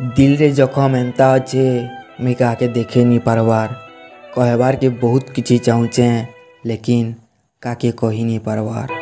ଦିଲ୍ରେ ଜଖମ ଏନ୍ତା ଅଛେ ମୁଇଁ କାହାକେ ଦେଖେଇ ନି ପାର୍ବାର୍ କହେବାର୍କେ ବହୁତ କିଛି ଚାହୁଁଚେଁ ଲେକିନ୍ କାହାକେ କହି ନି ପାର୍ବାର୍